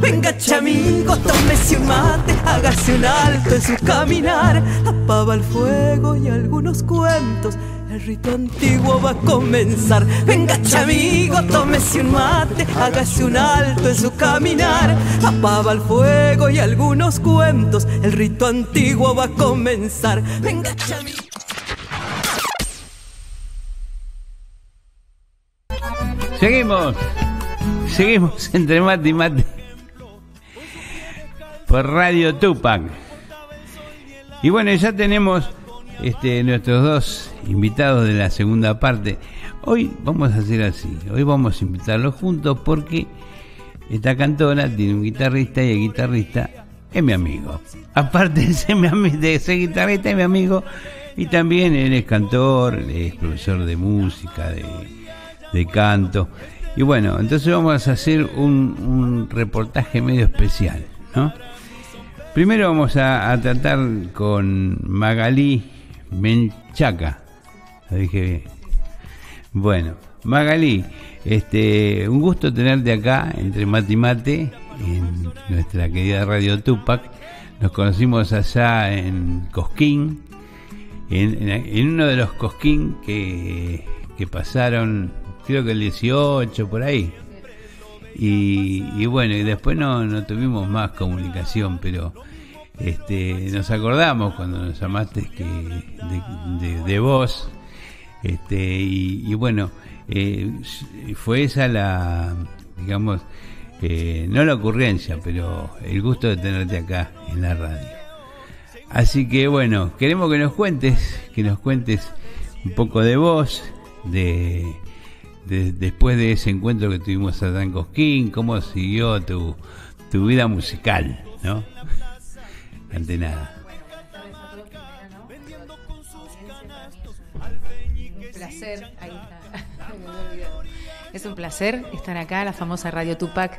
Venga, chamigo, tómese un mate, hágase un alto en su caminar. Apaba el fuego y algunos cuentos. El rito antiguo va a comenzar. Venga, chamigo, tómese un mate, hágase un alto en su caminar. Apaba el fuego y algunos cuentos. El rito antiguo va a comenzar. Venga, chamigo. Seguimos, seguimos entre mate y mate por Radio Tupac. Y bueno, ya tenemos este, nuestros dos invitados de la segunda parte. Hoy vamos a hacer así, hoy vamos a invitarlos juntos porque esta cantora tiene un guitarrista y el guitarrista es mi amigo. Aparte de ser, mi de ser guitarrista, es mi amigo y también él es cantor, es profesor de música, de de canto. Y bueno, entonces vamos a hacer un, reportaje medio especial, ¿no? Primero vamos a, tratar con Magalí Menchaca. Lo dije bien. Bueno, Magalí, este, un gusto tenerte acá entre mate y mate en nuestra querida Radio Tupac. Nos conocimos allá en Cosquín, en, uno de los Cosquín que, que pasaron creo que el 18, por ahí. Y, bueno, y después no, no tuvimos más comunicación, pero este, nos acordamos cuando nos llamaste que de, de, vos. Este, y, bueno, eh, fue esa la, digamos, eh, no la ocurrencia, pero el gusto de tenerte acá en la radio. Así que bueno, queremos que nos cuentes, que nos cuentes un poco de vos, de, después de ese encuentro que tuvimos allá en Cosquín, cómo siguió tu, tu vida musical, ¿no? Ante nada. Un placer, ahí está. Es un placer estar acá, la famosa Radio Tupac,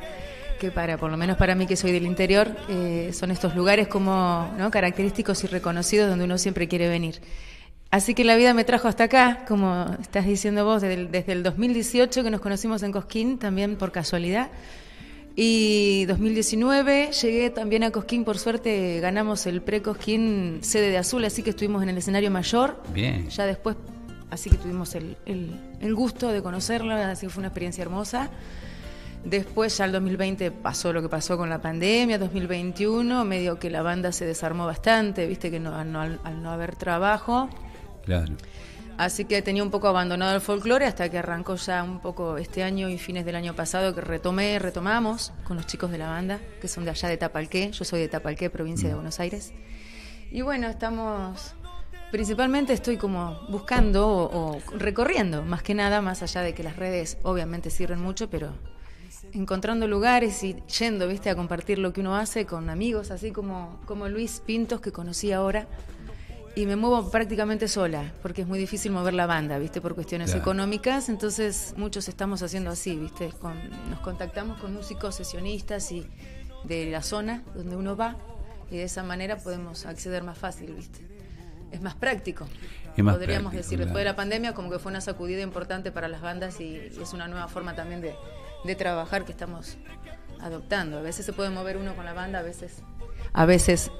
que para, por lo menos para mí que soy del interior, eh, son estos lugares como ¿no? característicos y reconocidos donde uno siempre quiere venir. Así que la vida me trajo hasta acá, como estás diciendo vos, desde el, 2018 que nos conocimos en Cosquín, también por casualidad. Y 2019 llegué también a Cosquín, por suerte ganamos el pre-Cosquín sede de Azul, así que estuvimos en el escenario mayor. Bien. Ya después, así que tuvimos el, el gusto de conocerla, así que fue una experiencia hermosa. Después ya el 2020 pasó lo que pasó con la pandemia, 2021 medio que la banda se desarmó bastante, viste que no, al, no haber trabajo. Claro. Así que tenía un poco abandonado el folclore hasta que arrancó ya un poco este año y fines del año pasado que retomé, retomamos con los chicos de la banda, que son de allá de Tapalqué, yo soy de Tapalqué, provincia de. Buenos Aires. Y bueno, estamos, principalmente estoy como buscando o, o recorriendo, más que nada, más allá de que las redes obviamente sirven mucho, pero encontrando lugares y yendo, viste, a compartir lo que uno hace con amigos, así como, como Luis Pintos, que conocí ahora y me muevo prácticamente sola, porque es muy difícil mover la banda, ¿viste? Por cuestiones económicas, entonces muchos estamos haciendo así, ¿viste? nos contactamos con músicos sesionistas y de la zona donde uno va y de esa manera podemos acceder más fácil, ¿viste? Es más práctico. podríamos decir, después de la pandemia como que fue una sacudida importante para las bandas y, es una nueva forma también de, de trabajar que estamos adoptando. A veces se puede mover uno con la banda, a veces a veces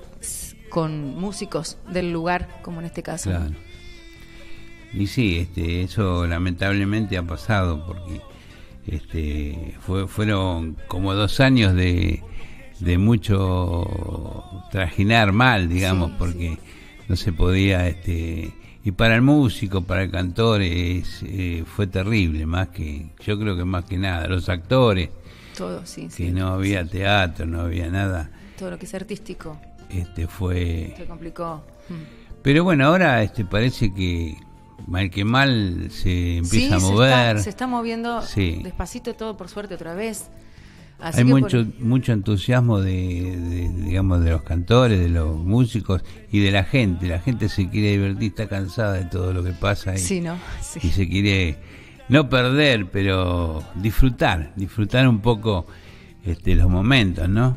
con músicos del lugar, como en este caso. Claro. Y sí, este, eso lamentablemente ha pasado porque este, fue, fueron como dos años de, de mucho trajinar mal, digamos, porque no se podía, este, y para el músico, para el cantor, es, eh, fue terrible, más que, yo creo que más que nada, los actores, todo, sí, que no había teatro, no había nada. Todo lo que es artístico este fue se complicó. Pero bueno ahora este parece que mal que mal se empieza a mover. se está, moviendo despacito todo por suerte otra vez. Hay mucho mucho entusiasmo de, digamos de los cantores de los músicos y de la gente. La gente se quiere divertir está cansada de todo lo que pasa y, ¿no? y se quiere no perder pero disfrutar disfrutar un poco este los momentos no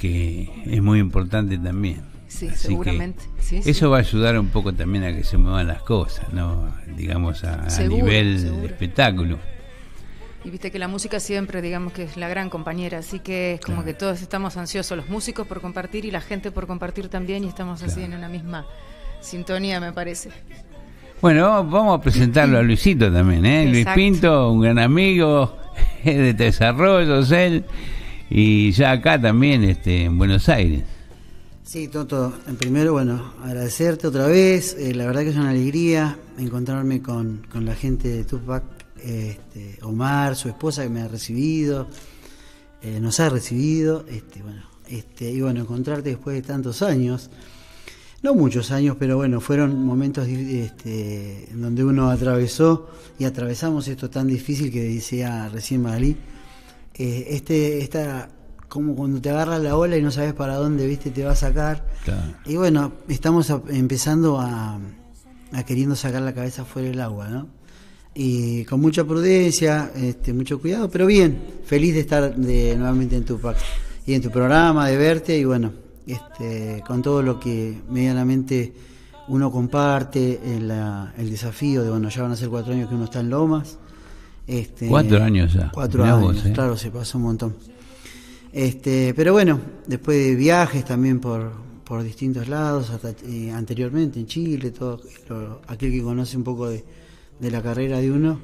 que es muy importante también. Sí, seguramente. eso va a ayudar un poco también a que se muevan las cosas, ¿no? Digamos, a, nivel de espectáculo. Y viste que la música siempre, digamos que es la gran compañera, así que es como que todos estamos ansiosos, los músicos por compartir y la gente por compartir también, y estamos así en una misma sintonía, me parece. Bueno, vamos a presentarlo a Luisito también, ¿eh? Luis Pinto, un gran amigo de desarrollo, él, y ya acá también este, en Buenos Aires. Sí, Toto, primero, bueno, agradecerte otra vez. Eh, la verdad que es una alegría encontrarme con, con la gente de Tupac, este, Omar, su esposa que me ha recibido, eh, nos ha recibido, este, bueno, este, y bueno, encontrarte después de tantos años, no muchos años, pero bueno, fueron momentos este, donde uno atravesó y atravesamos esto tan difícil que decía recién Magalí. Eh, este, esta como cuando te agarra la ola y no sabes para dónde viste te va a sacar. Y bueno, estamos empezando a, queriendo sacar la cabeza fuera del agua, ¿no? Y con mucha prudencia, este, mucho cuidado, pero bien, feliz de estar de, nuevamente en tu y en tu programa, de verte y bueno, este, con todo lo que medianamente uno comparte, el, el desafío de, bueno, ya van a ser cuatro años que uno está en Lomas. Este, cuatro años ya. Cuatro años, ¿eh? claro, se pasó un montón. Este, pero bueno, después de viajes también por, por distintos lados, hasta, eh, anteriormente en Chile, todo aquel que conoce un poco de, la carrera de uno.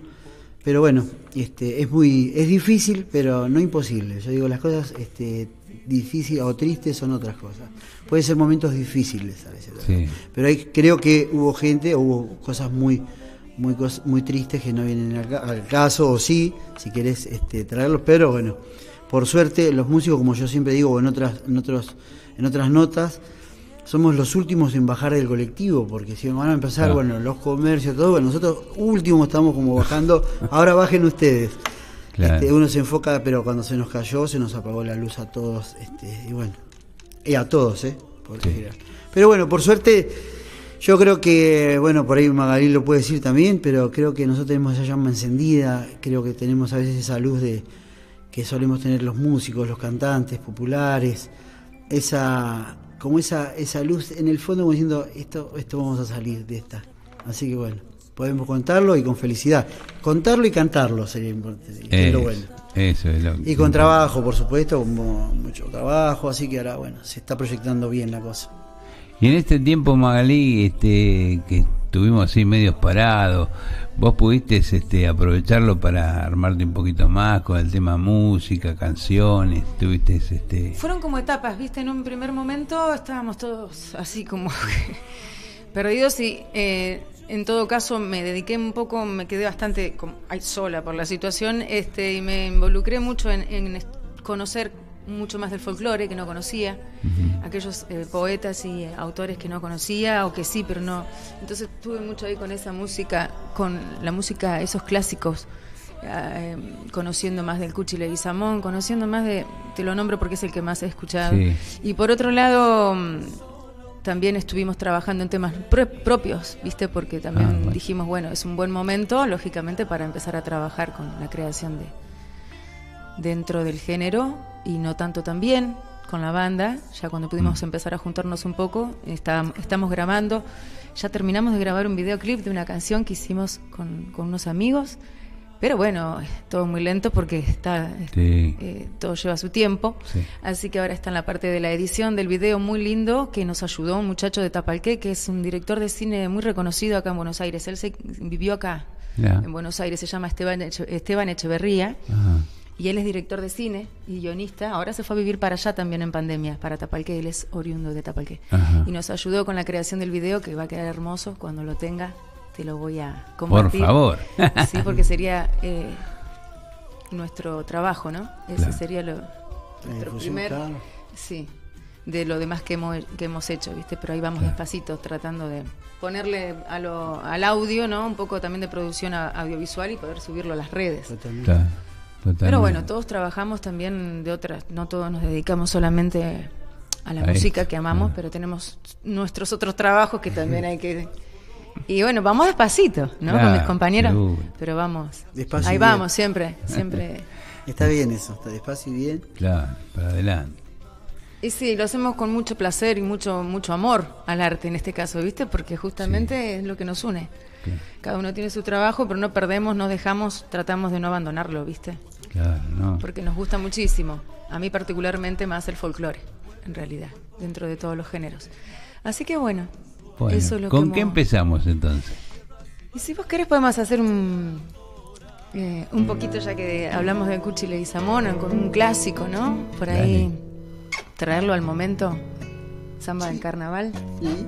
Pero bueno, este, es muy, es difícil, pero no imposible. Yo digo, las cosas este, difíciles o tristes son otras cosas. Pueden ser momentos difíciles a veces. Pero hay, creo que hubo gente, hubo cosas muy, muy, muy tristes que no vienen al, al caso, o sí, si querés este, traerlos, pero bueno por suerte, los músicos, como yo siempre digo en otras, en otros, en otras notas, somos los últimos en bajar del colectivo, porque si van a empezar, bueno, los comercios, todo, bueno, nosotros últimos estamos como bajando, ahora bajen ustedes. Este, uno se enfoca, pero cuando se nos cayó, se nos apagó la luz a todos, este, y bueno, y a todos, ¿eh? Pero bueno, por suerte, yo creo que, bueno, por ahí Magalí lo puede decir también, pero creo que nosotros tenemos esa llama encendida, creo que tenemos a veces esa luz de que solemos tener los músicos, los cantantes populares, esa como esa, esa luz en el fondo como diciendo esto, esto vamos a salir de esta. Así que bueno, podemos contarlo y con felicidad. Contarlo y cantarlo sería importante. lo bueno. Eso es lo Y con trabajo, por supuesto, con mucho trabajo, así que ahora bueno, se está proyectando bien la cosa. Y en este tiempo, Magalí, este, que estuvimos así medios parados, vos pudiste este, aprovecharlo para armarte un poquito más con el tema música, canciones, tuviste este... Fueron como etapas, viste, en un primer momento estábamos todos así como perdidos y eh, en todo caso me dediqué un poco, me quedé bastante como, sola por la situación este, y me involucré mucho en, en conocer mucho más del folclore que no conocía, aquellos eh, poetas y autores que no conocía o que sí, pero no. Entonces estuve mucho ahí con esa música, con la música, esos clásicos, eh, conociendo más del Cuchi Leguizamón, conociendo más de, te lo nombro porque es el que más he escuchado. Y por otro lado, mm, también estuvimos trabajando en temas propios, ¿viste? Porque también ah, dijimos, bueno, es un buen momento, lógicamente, para empezar a trabajar con la creación de dentro del género y no tanto también con la banda, ya cuando pudimos mm. empezar a juntarnos un poco, estamos grabando, ya terminamos de grabar un videoclip de una canción que hicimos con, unos amigos, pero bueno, todo muy lento porque está eh, todo lleva su tiempo, así que ahora está en la parte de la edición del video muy lindo que nos ayudó un muchacho de Tapalqué, que es un director de cine muy reconocido acá en Buenos Aires, él se, vivió acá en Buenos Aires, se llama Esteban, Esteban Echeverría. Y él es director de cine y guionista. Ahora se fue a vivir para allá también en pandemia, para Tapalqué. Él es oriundo de Tapalqué. Y nos ayudó con la creación del video, que va a quedar hermoso. Cuando lo tenga, te lo voy a compartir. Por favor. sí, porque sería eh, nuestro trabajo, ¿no? Ese sería lo, nuestro primer... Sí, de lo demás que hemos, que hemos hecho, ¿viste? Pero ahí vamos despacito tratando de ponerle a lo, al audio, ¿no? Un poco también de producción audiovisual y poder subirlo a las redes. Totalmente. Pero bueno, todos trabajamos también de otras, no todos nos dedicamos solamente a la música que amamos, pero tenemos nuestros otros trabajos que también hay que... Y bueno, vamos despacito, ¿no? Con mis compañeros, pero vamos. Despacio Ahí vamos, siempre, siempre. Está bien eso, está despacio y bien. Claro, para adelante. Y sí, lo hacemos con mucho placer y mucho mucho amor al arte en este caso, ¿viste? Porque justamente es lo que nos une. Cada uno tiene su trabajo, pero no perdemos, no dejamos, tratamos de no abandonarlo, ¿viste? Claro, no. Porque nos gusta muchísimo. A mí particularmente más el folclore, en realidad, dentro de todos los géneros. Así que bueno, Bueno, eso es lo ¿Con que qué hemos- empezamos entonces? Y si vos querés podemos hacer un, eh, un poquito, ya que hablamos de Cuchile y Zamona, con un clásico, ¿no? Por ahí traerlo al momento. Samba del carnaval. Sí.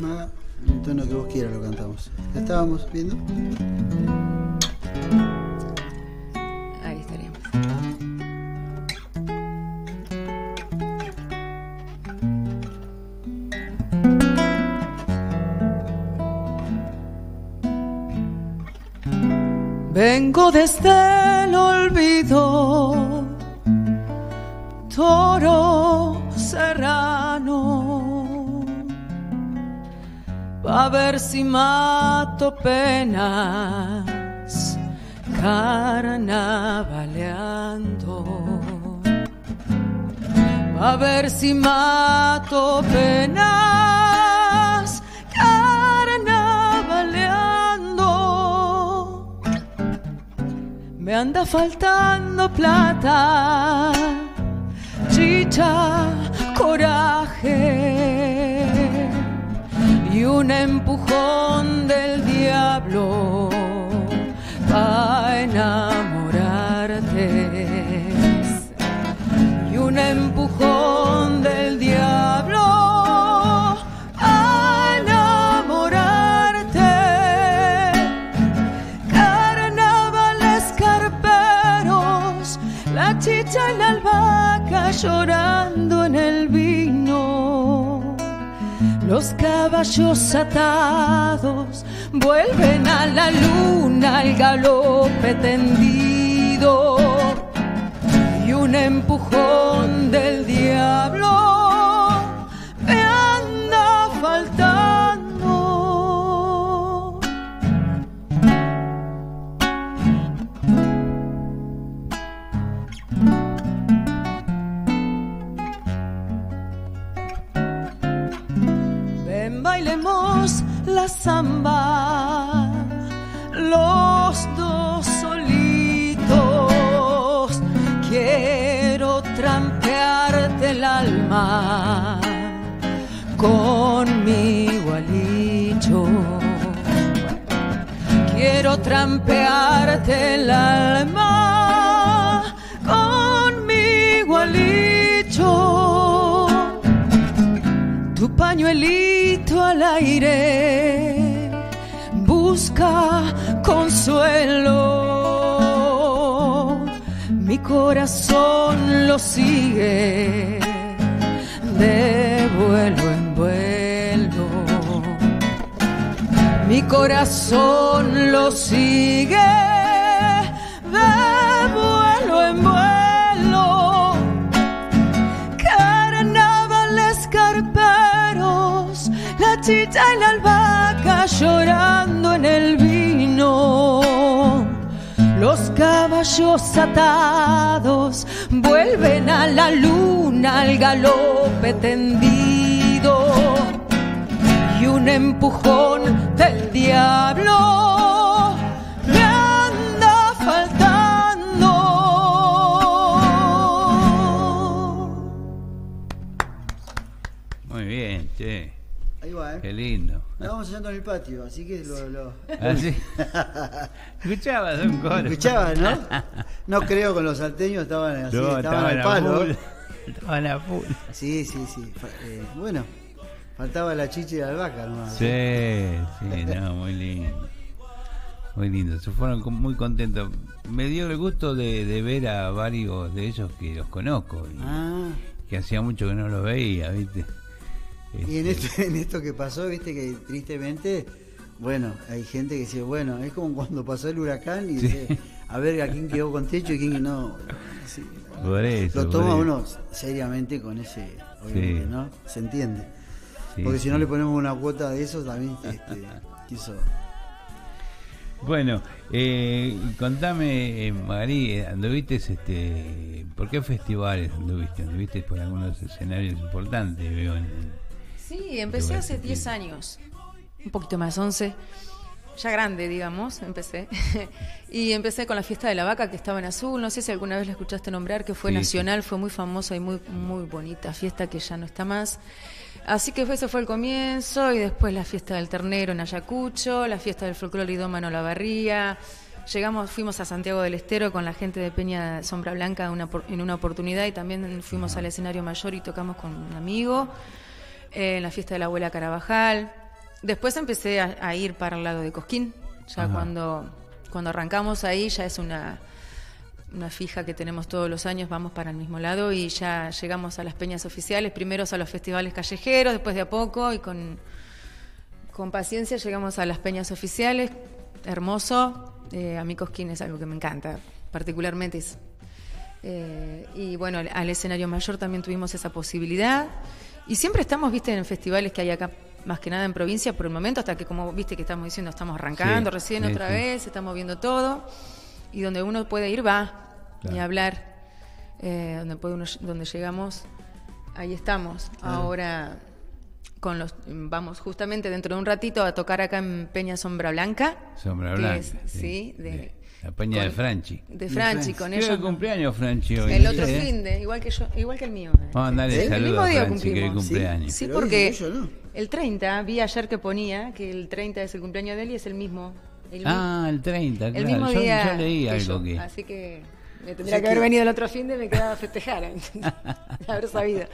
Nada, en el tono que vos quieras lo cantamos. ¿La estábamos viendo? Vengo desde el olvido, toro serrano, a ver si mato penas carnavaleando. A ver si mato penas Me anda faltando plata, chicha, coraje y un empujón del diablo para enamorarte. Y un empujón del diablo llorando en el vino. Los caballos atados vuelven a la luna al galope tendido y un empujón del diablo samba, los dos solitos. Quiero trampearte el alma con mi gualicho. Quiero trampearte el alma pañuelito al aire busca consuelo. Mi corazón lo sigue de vuelo en vuelo. Mi corazón lo sigue de la chicha y la albahaca llorando en el vino. Los caballos atados vuelven a la luna al galope tendido y un empujón del diablo me anda faltando. Muy bien, che. Va, Qué ¿eh? lindo. Vamos haciendo en el patio, así que lo. lo... Así. Escuchabas un coro. Escuchaba, ¿no? No creo con los salteños estaban así, No, estaban al palo. full. Estaban a full. Sí, sí, sí. Eh, bueno, faltaba la chicha y la albahaca nomás. Sí, sí, no, muy lindo. Muy lindo, se fueron muy contentos. Me dio el gusto de, de ver a varios de ellos que los conozco y Ah, que hacía mucho que no los veía, ¿viste? Y en Este, esto, en esto que pasó, viste que tristemente, bueno, hay gente que dice, bueno, es como cuando pasó el huracán y dice, a ver a quién quedó con techo y quién no. Sí, Por eso. lo por toma eso. uno seriamente con ese, obviamente, Sí. ¿no? Se entiende. Porque si no le ponemos una cuota de eso, también este, quiso. Bueno, eh, contame, eh, Marí, eh, ¿anduviste este, por qué festivales anduviste? ¿Anduviste por algunos escenarios importantes? Veo en, Sí, empecé hace 10 años, un poquito más, 11, ya grande, digamos, empecé. y empecé con la fiesta de la vaca que estaba en azul, no sé si alguna vez la escuchaste nombrar, que fue Sí, nacional, fue muy famosa y muy, muy bonita fiesta que ya no está más. Así que ese fue el comienzo y después la fiesta del ternero en Ayacucho, la fiesta del folclore idómano La Barría. Llegamos, fuimos a Santiago del Estero con la gente de Peña Sombra Blanca una en una oportunidad y también fuimos al escenario mayor y tocamos con un amigo eh, en la fiesta de la abuela Carabajal. Después empecé a, a ir para el lado de Cosquín. Ya Ajá. cuando, cuando arrancamos ahí ya es una, una fija que tenemos todos los años, vamos para el mismo lado y ya llegamos a las peñas oficiales, primero a los festivales callejeros, después de a poco y con, con paciencia llegamos a las peñas oficiales. Hermoso. Eh, a mí Cosquín es algo que me encanta, particularmente es eh, y bueno, al escenario mayor también tuvimos esa posibilidad. Y siempre estamos, viste, en festivales que hay acá, más que nada en provincia por el momento, hasta que, como viste que estamos diciendo, estamos arrancando Sí, recién sí, otra sí. vez, estamos viendo todo. Y donde uno puede ir, va, Claro. y hablar. Eh, donde, puede uno, donde llegamos, ahí estamos. Ahora con los vamos justamente dentro de un ratito a tocar acá en Peña Sombra Blanca. Sombra Blanca. es- sí, de, la peña de con- Franchi. De Franchi, con Creo que ellos. cumpleaños Franchi hoy. El otro ¿Eh? fin de, igual que yo, igual que el mío. Vamos a darle El saludos mismo a día Franchi, que hoy cumpleaños. Sí, hoy porque de ¿no? el 30, vi ayer que ponía que el 30 es el cumpleaños de él y es el mismo. El, Ah, el 30, el claro. mismo yo, día. yo leí que algo yo. que... Así que me O tendría sea que haber que- venido el otro fin de me quedaba a festejar. de haber sabido.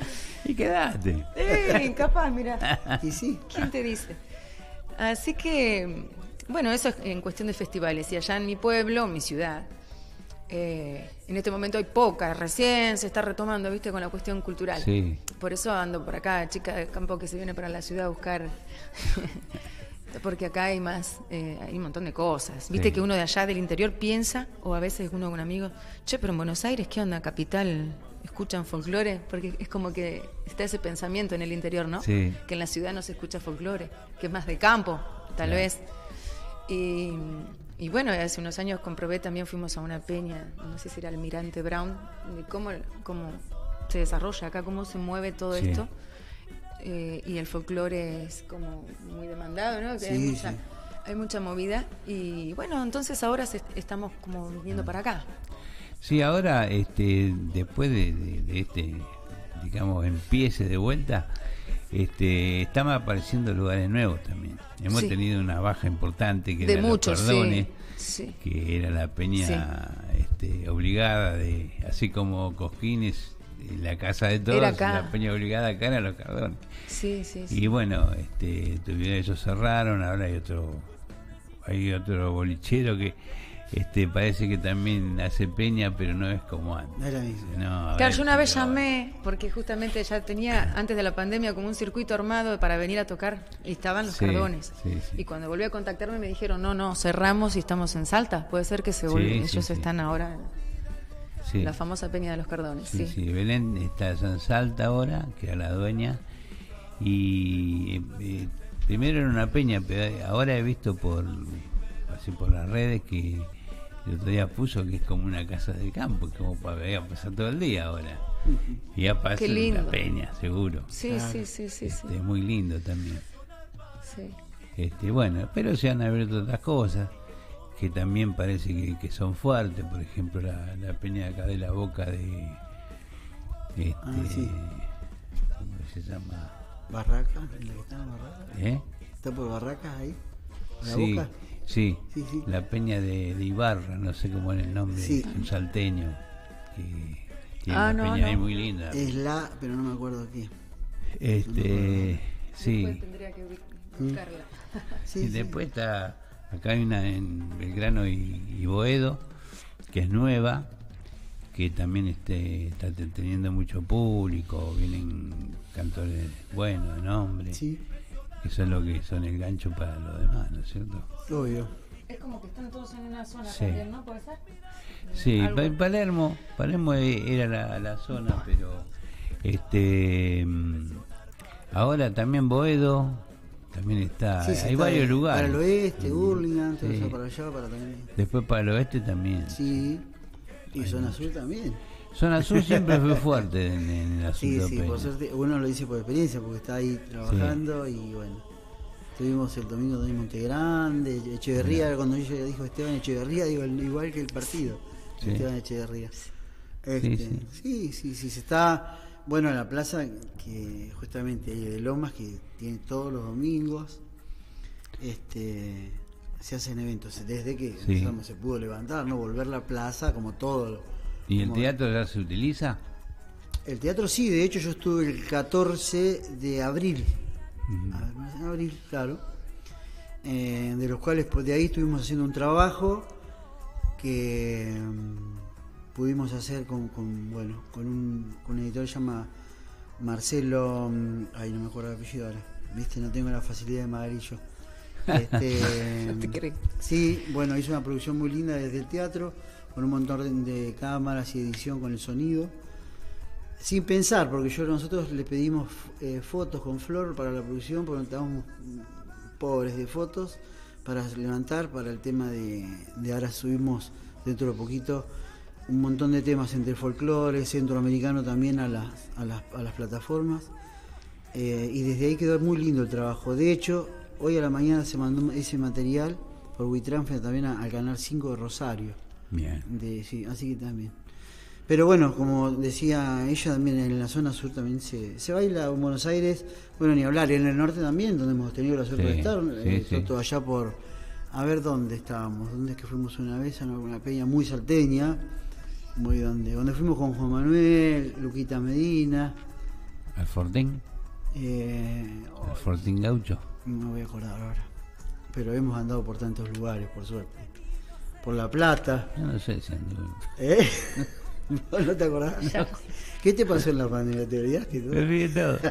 Y quedaste. Eh, capaz, mira. Y sí, ¿Quién te dice? Así que, bueno, eso es en cuestión de festivales. Y allá en mi pueblo, mi ciudad, eh, en este momento hay pocas, recién se está retomando, viste, con la cuestión cultural. Sí. Por eso ando por acá, chica del campo que se viene para la ciudad a buscar. Porque acá hay más, eh, hay un montón de cosas. Viste Sí. que uno de allá del interior piensa, o a veces uno con amigos, che, pero en Buenos Aires, ¿qué onda? Capital, ¿escuchan folclore? Porque es como que está ese pensamiento en el interior, ¿no? Sí. Que en la ciudad no se escucha folclore, que es más de campo, tal Claro. vez. Y, y bueno, hace unos años comprobé, también fuimos a una peña, no sé si era Almirante Brown, de cómo, cómo se desarrolla acá, cómo se mueve todo Sí. esto. Eh, y el folclore es como muy demandado, ¿no? Que hay, mucha, sí. hay mucha movida. Y bueno, entonces ahora se- estamos como viniendo para acá. Sí, ahora, este, después de, de- de este, digamos, empiece de vuelta, este, están apareciendo lugares nuevos también. Hemos Sí. tenido una baja importante que de era los muchos, Perdones, sí. sí. que era la peña este, obligada de, así como Cosquines, eh, la casa de todos, la peña obligada acá era los Cardones. Sí, sí, sí. Y bueno, este, tuvieron ellos cerraron, ahora hay otro, hay otro bolichero que este parece que también hace peña, pero no es como antes. no es la misma. No, a Claro, ver, yo una vez pero- llamé, porque justamente ya tenía, antes de la pandemia, como un circuito armado para venir a tocar, y estaban los Sí, cardones. sí, sí. Y cuando volví a contactarme me dijeron, no, no, cerramos y estamos en Salta. Puede ser que se sí, ellos sí. están ahora en Sí, la famosa peña de los cardones. sí, Sí, sí, Belén está en Salta ahora, que era la dueña, y eh, eh, primero era una peña, pero ahora he visto por así por las redes que el otro día puso que es como una casa de campo, como para pasar todo el día ahora. Y ya pasa en la peña, seguro. sí, sí, sí, sí, sí, Este, muy lindo también. sí. Este, bueno, pero se han abierto otras cosas que también parece que, que son fuertes, por ejemplo la, la peña de acá de la boca de este, Ah, sí. ¿cómo se llama? Barraca, en la que está en Barraca. ¿Eh? ¿Está por Barracas ahí? ¿La sí, boca? Sí, Sí, sí. la peña de, de Ibarra, no sé cómo es el nombre, Sí. un salteño que tiene Ah, una no, peña ahí no. muy linda. Es la, pero no me acuerdo qué. Este, sí. Después tendría que ubic- buscarla. Sí, y sí. después está, acá hay una en Belgrano y, y Boedo, que es nueva, que también este, está te- teniendo mucho público, vienen cantores buenos, de nombre, Sí, que son lo que son el gancho para los demás, ¿no es cierto? obvio. Es como que están todos en una zona Sí. también, ¿no? ¿Puede ser? Sí, Algo. Palermo, Palermo e- era la, la zona, pero este mm, ahora también Boedo, también está. Sí, sí, Hay está varios lugares. Para el oeste, Burlingame, todo Sí. eso para allá, para también. Después para el oeste también. Sí, y zona sur también. Zona Sur siempre fue fuerte en, en el Sí, asunto sí, peña. por suerte, uno lo dice por experiencia, porque está ahí trabajando y bueno. Estuvimos el domingo en Monte Grande, Echeverría, cuando ella dijo Esteban Echeverría, digo, igual que el partido, Sí. Esteban Echeverría. Este, sí. sí, sí, sí, se está, bueno, en la plaza que justamente ahí de Lomas, que tiene todos los domingos, este se hacen eventos, desde que Sí. empezamos, se pudo levantar, no volver la plaza como todo. ¿Y el teatro ya se utiliza? el teatro sí, de hecho yo estuve el 14 de abril. En abril, claro. Eh, de los cuales pues, de ahí estuvimos haciendo un trabajo que mm, pudimos hacer con, con, bueno, con un, con un editor que se llama Marcelo, mm, ay no me acuerdo el apellido ahora, viste, no tengo la facilidad de Magarillo. Este, te creo. Sí, bueno, hizo una producción muy linda desde el teatro, con un montón de cámaras y edición con el sonido. Sin pensar, porque nosotros le pedimos eh, fotos con Flor para la producción, porque estábamos pobres de fotos para levantar, para el tema de, ahora subimos dentro de poquito un montón de temas entre folclore, centroamericano también a las, plataformas. Eh, y desde ahí quedó muy lindo el trabajo. De hecho, hoy a la mañana se mandó ese material por WeTransfer también al Canal 5 de Rosario. Bien. De, sí, así que también. Pero bueno, como decía ella, también en la zona sur también se, se baila en Buenos Aires, bueno, ni hablar, en el norte también, donde hemos tenido la suerte Sí, de estar, sí, eh, todo allá por, a ver dónde estábamos, dónde es que fuimos una vez, a una peña muy salteña, muy donde, donde fuimos con Juan Manuel, Luquita Medina, ¿Al Fortín? eh, ¿Al Fortín Gaucho? no me voy a acordar ahora, pero hemos andado por tantos lugares, por suerte, por La Plata, Yo no sé si anduve. ¿Eh? ¿No, no te acordás? ¿Qué te pasó en la pandemia? ¿Te olvidaste? todo? Me olvidé todo.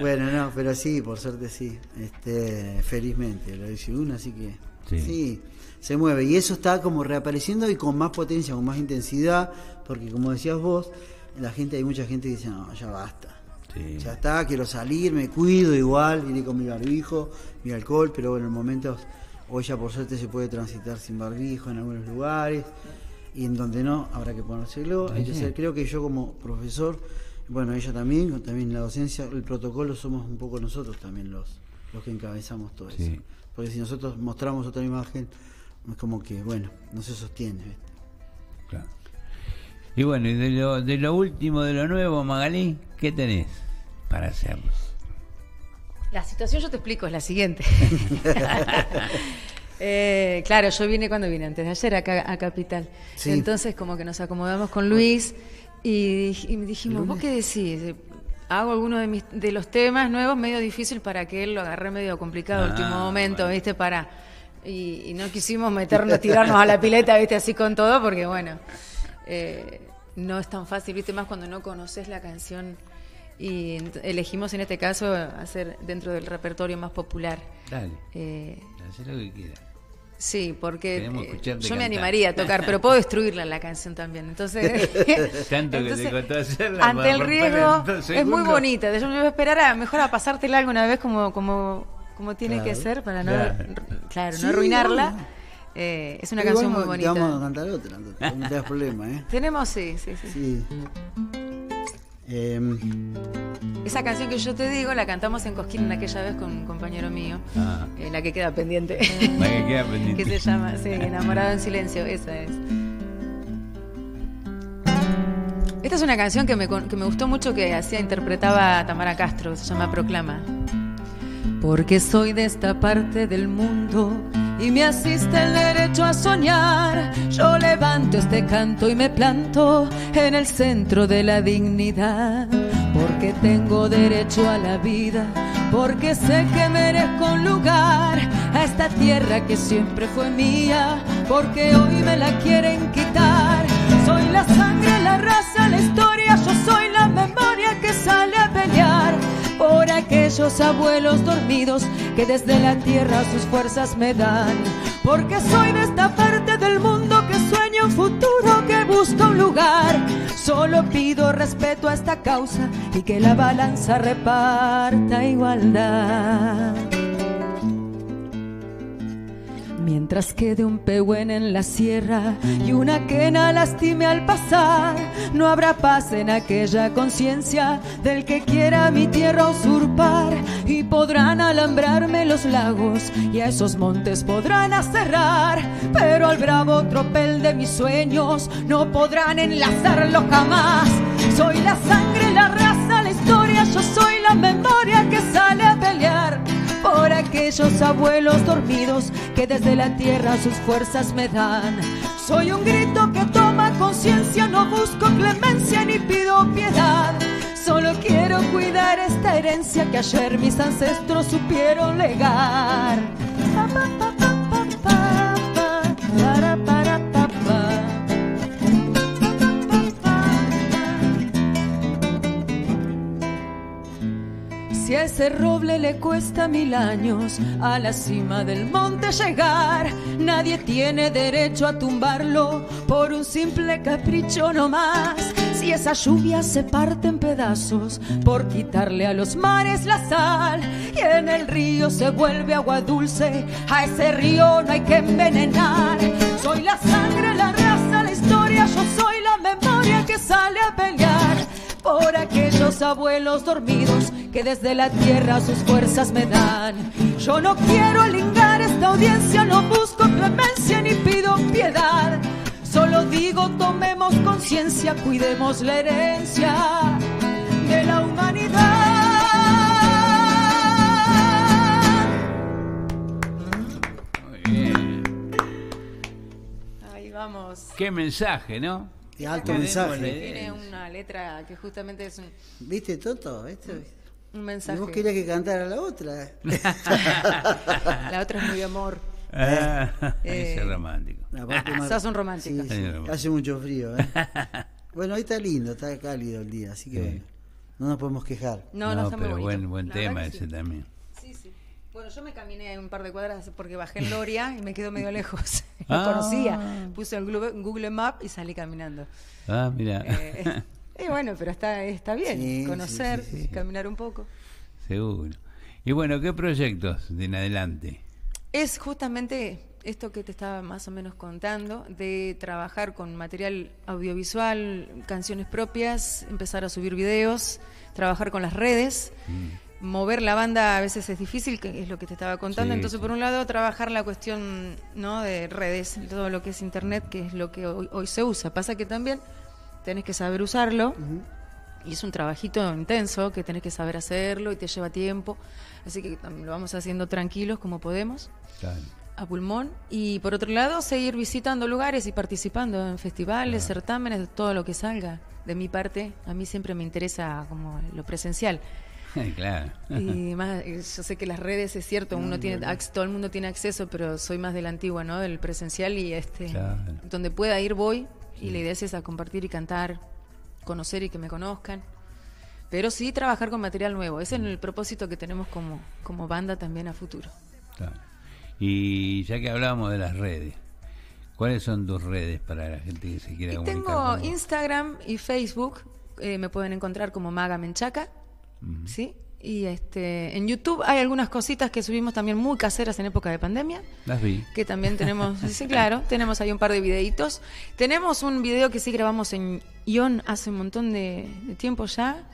Bueno, no, pero sí, por suerte sí. Este, felizmente, lo dice uno, así que Sí. sí. se mueve. Y eso está como reapareciendo y con más potencia, con más intensidad, porque como decías vos, la gente, hay mucha gente que dice, no, ya basta. Sí. Ya está, quiero salir, me cuido igual, iré con mi barbijo, mi alcohol, pero bueno, en momentos, hoy ya por suerte se puede transitar sin barbijo en algunos lugares, y en donde no, habrá que ponérselo. Entonces creo que yo como profesor, bueno, ella también, también la docencia, el protocolo somos un poco nosotros también los, los que encabezamos todo Sí. eso. Porque si nosotros mostramos otra imagen, es como que, bueno, no se sostiene. ¿viste? Claro. Y bueno, y de lo, de lo último, de lo nuevo, Magalí, ¿qué tenés para hacernos? La situación yo te explico, es la siguiente. Eh, claro, yo vine cuando vine, antes de ayer acá a Capital. Sí. Entonces como que nos acomodamos con Luis y, y dijimos, ¿vos qué decís? Hago alguno de, mis, de los temas nuevos medio difícil para que él lo agarre medio complicado Ah, último momento, bueno. ¿viste? Para... Y, y no quisimos meternos, tirarnos a la pileta, ¿viste? Así con todo, porque bueno, eh, no es tan fácil, ¿viste? Más cuando no conoces la canción. Y elegimos en este caso hacer dentro del repertorio más popular. Dale, Eh, haz lo que quieras. sí, porque eh, yo me animaría a tocar, pero puedo destruirla la canción también. Entonces, Tanto que te hacerla, ante el riesgo es muy bonita. Yo me voy a esperar a mejor a pasártela alguna vez como como como tiene que ser para no claro. claro, Sí, no arruinarla. bueno. Eh, es una Pero canción muy bonita. vamos a cantar otra, no no te das problema, ¿eh? Tenemos sí, sí, sí. Sí. Em, Esa canción que yo te digo la cantamos en Cosquín aquella vez con un compañero mío, Ah. eh, la que queda pendiente. La que queda pendiente. que se llama, sí, Enamorado en Silencio, esa es. Esta es una canción que me, que me gustó mucho que hacía, interpretaba Tamara Castro, se llama Proclama. Porque soy de esta parte del mundo y me asiste el derecho a soñar. Yo levanto este canto y me planto en el centro de la dignidad. Porque tengo derecho a la vida, porque sé que merezco un lugar a esta tierra que siempre fue mía, porque hoy me la quieren quitar. Soy la sangre, la raza, la historia, yo soy la memoria que sale a pelear por aquellos abuelos dormidos que desde la tierra sus fuerzas me dan. Porque soy de esta parte del mundo que sueña un futuro, que busca un lugar. Solo pido respeto a esta causa y que la balanza reparta igualdad. Mientras quede un pehuen en la sierra y una quena lastime al pasar, no habrá paz en aquella conciencia del que quiera mi tierra usurpar. Y podrán alambrarme los lagos y a esos montes podrán aserrar, pero al bravo tropel de mis sueños no podrán enlazarlo jamás. Soy la sangre, la raza, la historia, yo soy la memoria que sale a pelear por aquellos abuelos dormidos que desde la tierra sus fuerzas me dan. Soy un grito que toma conciencia, no busco clemencia ni pido piedad. Solo quiero cuidar esta herencia que ayer mis ancestros supieron legar. Ese roble le cuesta mil años a la cima del monte llegar, nadie tiene derecho a tumbarlo por un simple capricho no más. Si esa lluvia se parte en pedazos por quitarle a los mares la sal y en el río se vuelve agua dulce, a ese río no hay que envenenar. Soy la sangre, la raza, la historia, yo soy la memoria que sale a pelear por aquellos abuelos dormidos que desde la tierra sus fuerzas me dan. Yo no quiero alingar esta audiencia, no busco clemencia ni pido piedad. Solo digo tomemos conciencia, cuidemos la herencia de la humanidad. Muy bien. Ahí vamos. Qué mensaje, ¿no? Y alto mensaje. Tiene una letra que justamente es un, ¿Viste, Toto? ¿Viste? un Y mensaje. vos querías que cantara la otra. La otra es muy amor. Ah, Eh, ese es romántico. Sos un romántico. Sí, sí. Hace mucho frío, ¿eh? Bueno, hoy está lindo, está cálido el día, así que Sí. bueno, no nos podemos quejar. No, no, está muy pero buen, buen La tema ese sí. también. Bueno, yo me caminé un par de cuadras porque bajé en Loria y me quedo medio lejos. No Ah. conocía. Puse el Google, Google Map y salí caminando. Ah, mira. Eh, y bueno, pero está, está bien. Sí, conocer, sí, sí. caminar un poco. Seguro. Y bueno, ¿qué proyectos de en adelante? Es justamente esto que te estaba más o menos contando, de trabajar con material audiovisual, canciones propias, empezar a subir videos, trabajar con las redes. Mover la banda a veces es difícil, que es lo que te estaba contando. Sí, Entonces, sí. por un lado, trabajar la cuestión ¿no? de redes, todo lo que es internet, que es lo que hoy, hoy se usa. Pasa que también tenés que saber usarlo. Y es un trabajito intenso que tenés que saber hacerlo y te lleva tiempo. Así que lo vamos haciendo tranquilos como podemos, Claro. a pulmón. Y por otro lado, seguir visitando lugares y participando en festivales, certámenes, todo lo que salga. De mi parte, a mí siempre me interesa como lo presencial. claro. Y más, eh, yo sé que las redes es cierto, uno tiene, todo el mundo tiene acceso, pero soy más de la antigua, ¿no? Del presencial y este, Claro. donde pueda ir voy y la idea es esa, compartir y cantar, conocer y que me conozcan. Pero sí trabajar con material nuevo, ese es el propósito que tenemos como, como banda también a futuro. Claro. Y ya que hablábamos de las redes, ¿cuáles son tus redes para la gente que se quiera Y comunicar? tengo con? Instagram y Facebook, eh, me pueden encontrar como Maga Menchaca, ¿sí? Y este, en YouTube hay algunas cositas que subimos también muy caseras en época de pandemia. Las vi. que también tenemos, sí, claro, tenemos ahí un par de videitos. Tenemos un video que sí grabamos en Ion hace un montón de, de tiempo ya,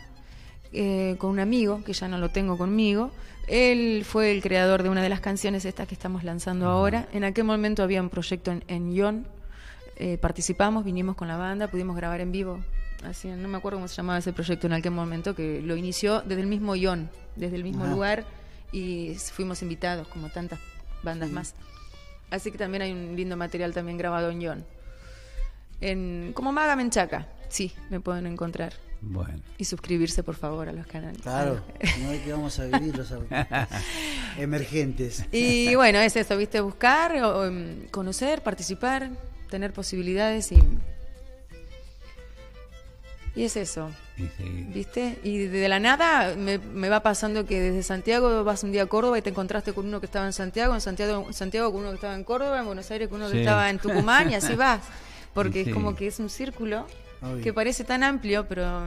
eh, con un amigo, que ya no lo tengo conmigo. Él fue el creador de una de las canciones estas que estamos lanzando ahora. En aquel momento había un proyecto en, en Ion, eh, participamos, vinimos con la banda, pudimos grabar en vivo. Así, no me acuerdo cómo se llamaba ese proyecto en aquel momento, que lo inició desde el mismo Ion, desde el mismo Ajá. lugar, y fuimos invitados, como tantas bandas más. Así que también hay un lindo material también grabado en Ion. En, como Maga Menchaca, sí, me pueden encontrar. Bueno. Y suscribirse, por favor, a los canales. Claro, no hay que vamos a vivir los emergentes. Y bueno, es eso, ¿viste? Buscar, o, o, em, conocer, participar, tener posibilidades y Y es eso, Y. ¿viste? Y de la nada me, me va pasando que desde Santiago vas un día a Córdoba y te encontraste con uno que estaba en Santiago, en Santiago, en Santiago con uno que estaba en Córdoba, en Buenos Aires con uno que Sí. estaba en Tucumán y así vas. Porque Sí. es como que es un círculo Obvio. que parece tan amplio, pero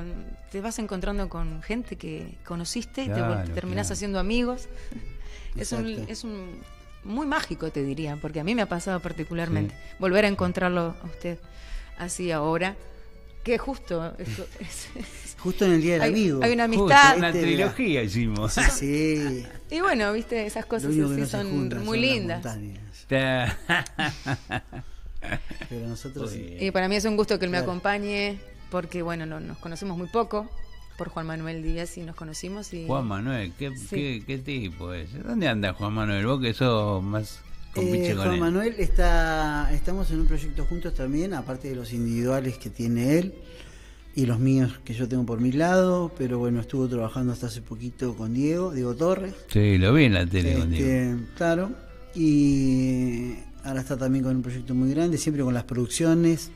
te vas encontrando con gente que conociste y te terminás claro. haciendo amigos. Es un, es un muy mágico, te diría, porque a mí me ha pasado particularmente. Volver a encontrarlo a usted así ahora, que justo es- es- es- Justo en el Día del hay, Amigo. hay una Justo, amistad. una Este, trilogía hicimos. Sí. Y bueno, viste, esas cosas así no son muy lindas. Pero nosotros sí. Y para mí es un gusto que él me Claro. acompañe, porque bueno, no, nos conocemos muy poco. Por Juan Manuel Díaz y nos conocimos y... Juan Manuel, ¿qué, Sí. qué, qué tipo es? ¿Dónde anda Juan Manuel? Vos que sos más compiche Eh, con Juan. Manuel está, estamos en un proyecto juntos también, aparte de los individuales que tiene él y los míos que yo tengo por mi lado, pero bueno, estuvo trabajando hasta hace poquito con Diego, Diego Torres. Sí, lo vi en la tele con Diego. Este, claro, y ahora está también con un proyecto muy grande, siempre con las producciones.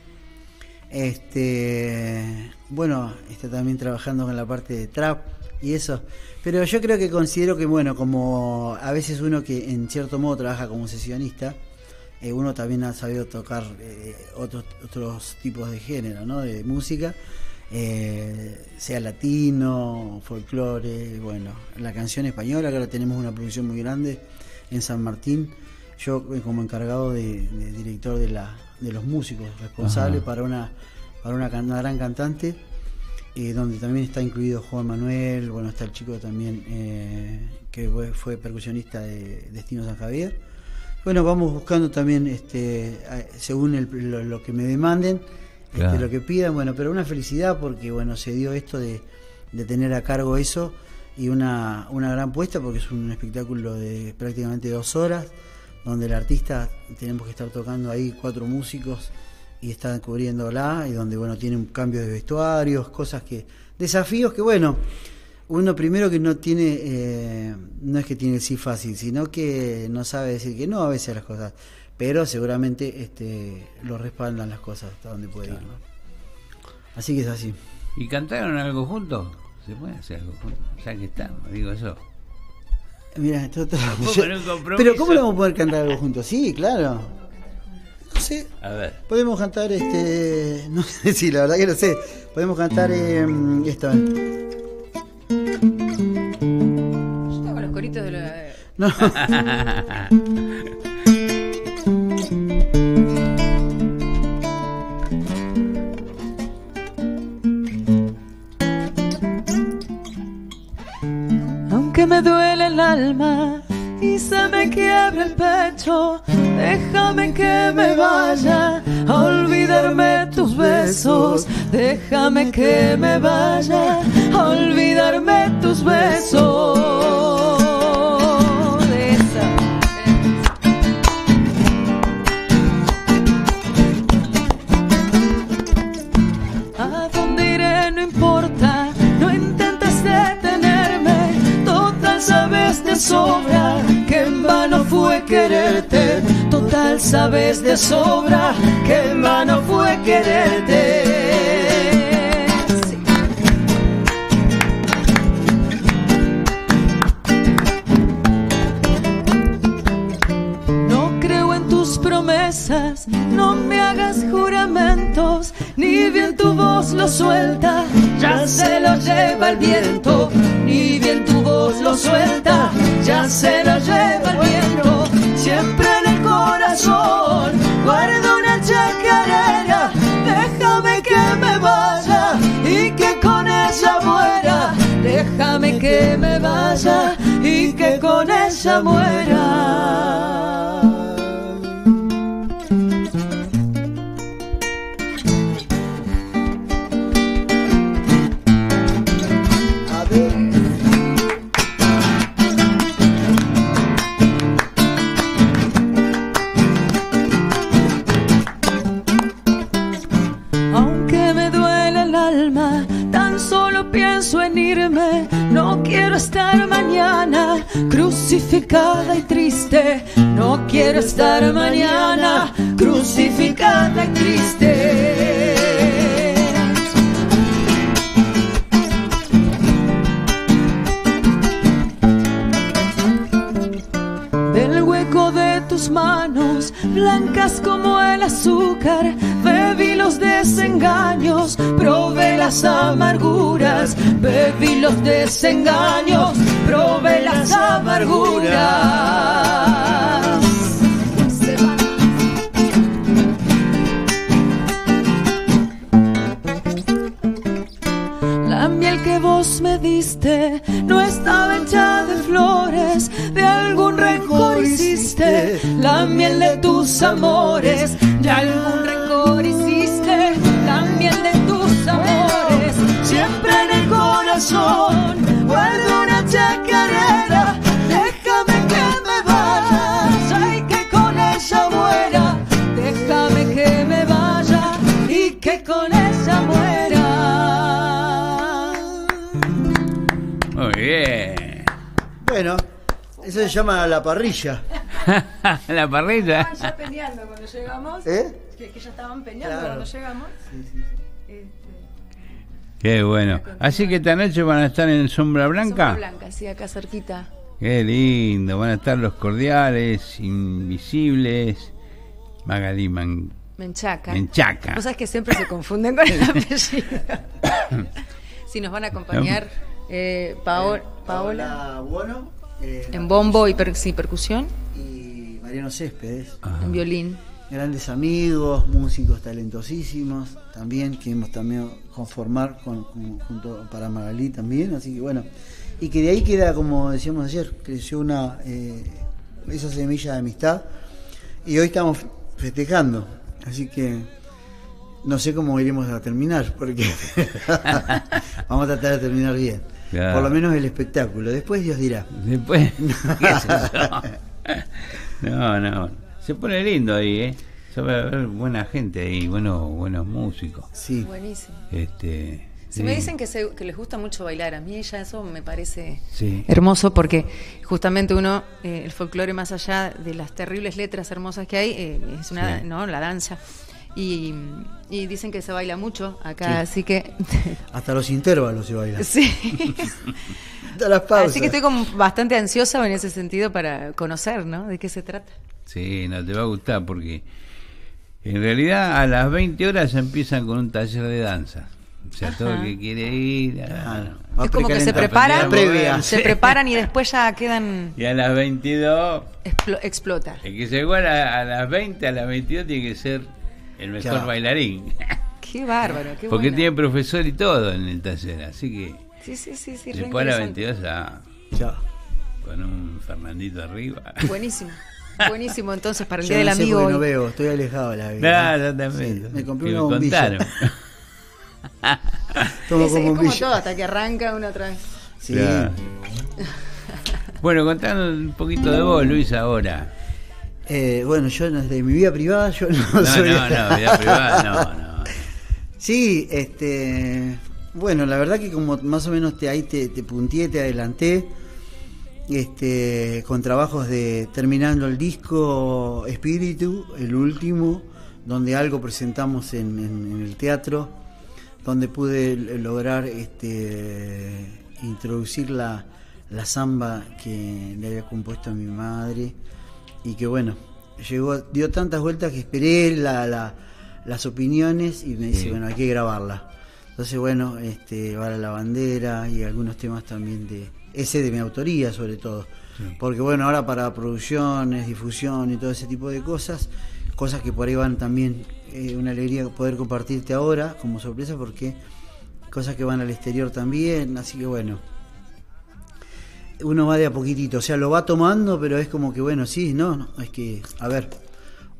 Este, bueno, está también trabajando con la parte de trap y eso. Pero yo creo que considero que, bueno, como a veces uno que en cierto modo trabaja como sesionista, eh, uno también ha sabido tocar eh, otros, otros tipos de género, ¿no? De música, eh, sea latino, folclore, bueno, la canción española, que ahora tenemos una producción muy grande en San Martín. Yo como encargado de, de director de, la, de los músicos, responsable Ajá. para una para una gran cantante, eh, donde también está incluido Juan Manuel, bueno, está el chico también eh, que fue, fue percusionista de Destino San Javier. Bueno, vamos buscando también, este, según el- lo, lo que me demanden, este, Claro. lo que pidan, bueno, pero una felicidad porque, bueno, se dio esto de, de tener a cargo eso y una, una gran puesta porque es un espectáculo de prácticamente dos horas, donde el artista tenemos que estar tocando ahí cuatro músicos y están cubriéndola y donde, bueno, tiene un cambio de vestuarios, cosas que, desafíos que, bueno, uno primero que no tiene, eh, no es que tiene el sí fácil, sino que no sabe decir que no a veces las cosas, pero seguramente este, lo respaldan las cosas hasta donde puede ir. ¿no? Así que es así. ¿Y cantaron algo juntos? ¿Se puede hacer algo juntos? Ya que estamos, digo yo. Mira, esto todo- yo- pero ¿cómo lo vamos a poder cantar algo juntos? Sí, claro. No sé, A ver. podemos cantar este, no sé si la verdad que no sé, podemos cantar eh, esto. Yo estaba con los coritos de la... No. Aunque me duele el alma se me quiebra el pecho, déjame que me vaya a olvidarme tus besos. Déjame que me vaya a olvidarme tus besos. A dónde iré no importa, no intentes detenerme, total sabes de sobra vano fue quererte, total sabes de sobra que en vano fue quererte. No creo en tus promesas, no me hagas juramentos, ni bien tu voz lo suelta, ya se lo lleva el viento, ni bien tu voz lo suelta, ya se lo lleva el viento, siempre en el corazón guardo una chacarera, déjame que me vaya y que con ella muera, déjame que me vaya y que con ella muera. crucificada y triste, no quiero estar mañana crucificada y triste. Del hueco de tus manos, blancas como el azúcar, bebí los desengaños, probé las amarguras, bebí los desengaños probé las amarguras. La miel que vos me diste no estaba hecha de flores, de algún rencor hiciste. La miel de tus amores, de algún rencor hiciste. La miel de tus amores, siempre en el corazón. Bien. Bueno, eso se llama la parrilla. la parrilla. ya peleando cuando llegamos. ¿Eh? Que, que ya estaban peleando Claro. cuando llegamos. Este, Qué bueno. Así que esta noche van a estar en Sombra Blanca. Sombra Blanca, sí, acá cerquita. Qué lindo. Van a estar los cordiales, invisibles. Magalí Man- Menchaca. Menchaca. Vos sabés que siempre se confunden con el apellido. sí, nos van a acompañar eh, Pao- Paola Bono eh, en bombo y per- sí, percusión, y Mariano Céspedes. en violín. Grandes amigos, músicos talentosísimos también, que hemos también conformar con, con- junto para Magalí también, así que bueno. Y que de ahí queda, como decíamos ayer, creció una eh, esa semilla de amistad y hoy estamos festejando, así que no sé cómo iremos a terminar, porque vamos a tratar de terminar bien. Claro. Por lo menos el espectáculo, después Dios dirá. Después. ¿Qué es eso? No, no. Se pone lindo ahí, ¿eh? Se va a ver buena gente ahí, buenos, buenos músicos. Sí. Buenísimo. Este. Si me sí. dicen que, se- que les gusta mucho bailar, a mí ya eso me parece Sí. hermoso porque justamente uno, eh, el folclore más allá de las terribles letras hermosas que hay, eh, es una, Sí. ¿no? La danza. Y, y dicen que se baila mucho acá, Sí. así que... Hasta los intervalos se bailan. sí. Hasta las pausas. Así que estoy como bastante ansiosa en ese sentido para conocer, ¿no? De qué se trata. Sí, no te va a gustar porque en realidad a las 20 horas empiezan con un taller de danza. O sea, todo el que quiere ir. ah, Va es como que se preparan, Previa. se preparan y después ya quedan Y a las 22, explo- explota. el que se igual a, a las 20, a las 22 tiene que ser el mejor Claro. bailarín. Qué bárbaro, qué porque tiene profesor y todo en el taller. Así que Sí, sí, sí, sí. a las interesante. 22 ya Ya. con un Fernandito arriba. Buenísimo. Buenísimo, entonces, para el Yo Día no del sé Amigo. porque no hoy. veo, estoy alejado de la vida. Claro, yo también. Sí, me compré Que una me bombilla. Tomo Es, con es como bombilla. todo, hasta que arranca una otra vez. Sí. Claro. Bueno, contando un poquito de vos, Luis, ahora. Eh, bueno, yo no- de mi vida privada, yo no, No, soy. no, no, vida privada, no, no. Sí, este. Bueno, la verdad que como más o menos te, ahí te, te punteé, te adelanté. Este, con trabajos de terminando el disco Espíritu, el último, donde algo presentamos en, en- en el teatro, donde pude lograr este, introducir la, la samba que le había compuesto a mi madre y que bueno, llegó, dio tantas vueltas que esperé la, la- las opiniones y me dice, Sí. bueno, hay que grabarla. Entonces, bueno, este, va la bandera y algunos temas también de, ese de mi autoría sobre todo. Porque bueno, ahora para producciones, difusión y todo ese tipo de cosas, cosas que por ahí van también, eh, una alegría poder compartirte ahora como sorpresa porque cosas que van al exterior también, así que bueno, uno va de a poquitito, o sea, lo va tomando, pero es como que bueno, sí, no, no, es que, a ver,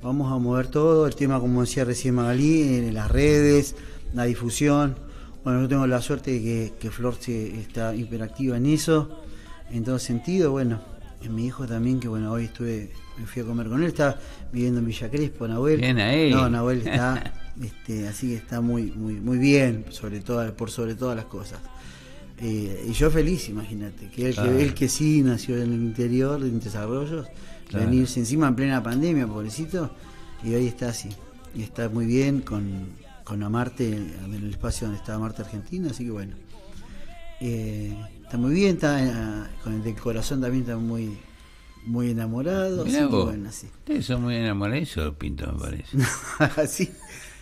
vamos a mover todo, el tema como decía recién Magalí, en las redes, la difusión, bueno, yo tengo la suerte de que, que Flor se, está hiperactiva en eso, en todo sentido, bueno, en mi hijo también, que bueno, hoy estuve, me fui a comer con él, está viviendo en Villa Crespo, Nahuel. Bien ahí. No, Nahuel está, este, así que está muy, muy, muy bien, sobre todo, por sobre todas las cosas. Eh, y yo feliz, imagínate, que Claro. que él que sí nació en el interior, en desarrollos, Claro. venirse encima en plena pandemia, pobrecito, y hoy está así. Y está muy bien con, con Amarte, en el espacio donde está Amarte Argentina, así que bueno. Eh, está muy bien, está eh, con el del corazón también está muy, muy enamorado. Mirá así que vos. bueno, sí. Ustedes son muy enamoradizos, Pinto, me parece. sí,